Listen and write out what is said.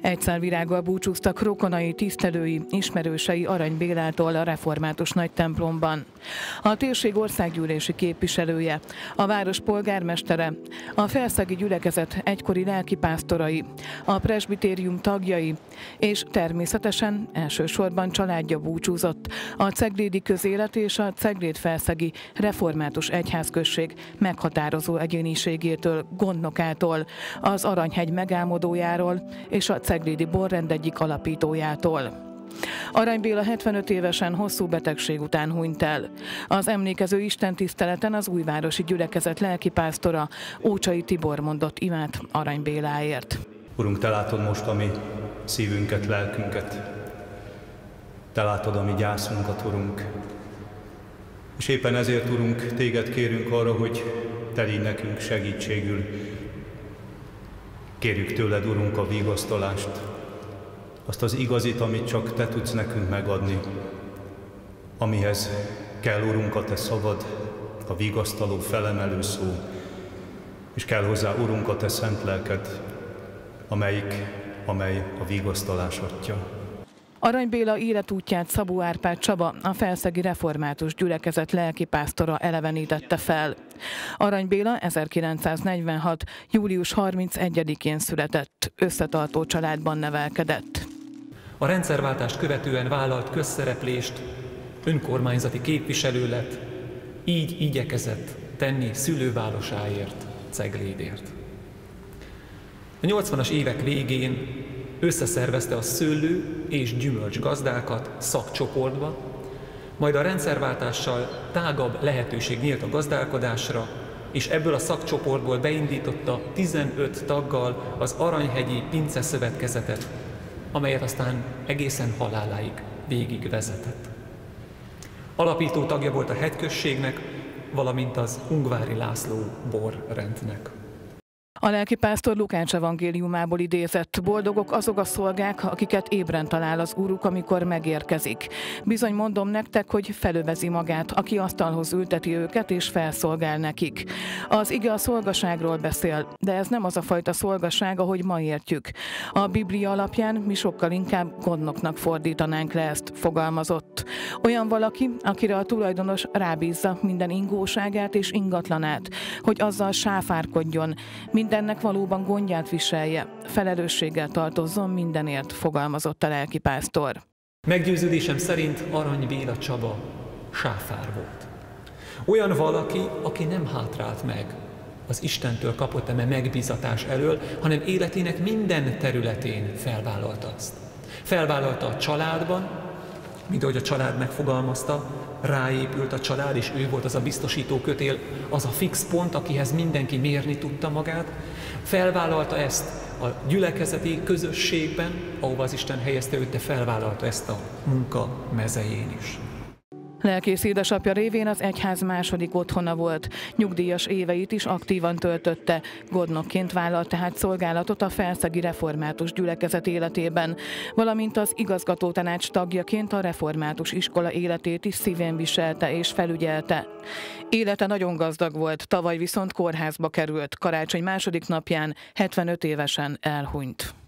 Egyszer virággal búcsúztak rokonai, tisztelői, ismerősei Arany Bélától a református nagy templomban. A térség országgyűlési képviselője, a város polgármestere, a felszegi gyülekezet egykori lelkipásztorai, a presbitérium tagjai, és természetesen elsősorban családja búcsúzott a Ceglédi közélet és a Cegléd felszegi református egyházközség meghatározó egyéniségétől, gondnokától, az Aranyhegy megálmodójáról és a Ceglédi Borrend egyik alapítójától. Arany Béla 75 évesen hosszú betegség után hunyt el. Az emlékező istentiszteleten az újvárosi gyülekezet lelkipásztora Ócsai Tibor mondott imát Arany Béláért. Urunk, Te látod most a mi szívünket, lelkünket. Te látod a mi gyászunkat, Urunk. És éppen ezért, Urunk, Téged kérünk arra, hogy Te nekünk segítségül. Kérjük tőled, Urunk, a vigasztalást, azt az igazit, amit csak Te tudsz nekünk megadni, amihez kell, Urunk, a Te szavad, a vigasztaló, felemelő szó, és kell hozzá, Urunk, a Te szent lelked, amelyik, amely a vigasztalás atya. Arany Béla életútját Szabó Árpád Csaba, a Felszegi Református Gyülekezet lelkipásztora elevenítette fel. Arany Béla 1946. július 31-én született, összetartó családban nevelkedett. A rendszerváltást követően vállalt közszereplést, önkormányzati képviselő lett, így igyekezett tenni szülővárosáért, Ceglédért. A 80-as évek végén összeszervezte a szőlő és gyümölcs gazdákat szakcsoportba, majd a rendszerváltással tágabb lehetőség nyílt a gazdálkodásra, és ebből a szakcsoportból beindította 15 taggal az Aranyhegyi Pince Szövetkezetet, amelyet aztán egészen haláláig végig vezetett. Alapító tagja volt a hegyközségnek, valamint az Ungvári László borrendnek. A lelkipásztor Lukács evangéliumából idézett boldogok azok a szolgák, akiket ébren talál az úruk, amikor megérkezik. Bizony mondom nektek, hogy felövezi magát, aki asztalhoz ülteti őket és felszolgál nekik. Az ige a szolgaságról beszél, de ez nem az a fajta szolgaság, ahogy ma értjük. A Biblia alapján mi sokkal inkább gondnoknak fordítanánk le ezt, fogalmazott. Olyan valaki, akire a tulajdonos rábízza minden ingóságát és ingatlanát, hogy azzal sáfárkodjon, mindennek valóban gondját viselje, felelősséggel tartozzon mindenért, fogalmazott a lelkipásztor. Meggyőződésem szerint Arany Béla Csaba sáfár volt. Olyan valaki, aki nem hátrált meg az Istentől kapott eme megbízatás elől, hanem életének minden területén felvállalta azt. Felvállalta a családban, mint ahogy a család megfogalmazta, ráépült a család, és ő volt az a biztosító kötél, az a fix pont, akihez mindenki mérni tudta magát. Felvállalta ezt a gyülekezeti közösségben, ahova az Isten helyezte őt, de felvállalta ezt a munka mezején is. Lelkész édesapja révén az egyház második otthona volt. Nyugdíjas éveit is aktívan töltötte. Godnokként vállalt tehát szolgálatot a Felszegi Református gyülekezet életében, valamint az igazgató tanács tagjaként a református iskola életét is szívén viselte és felügyelte. Élete nagyon gazdag volt, tavaly viszont kórházba került. Karácsony második napján 75 évesen elhunyt.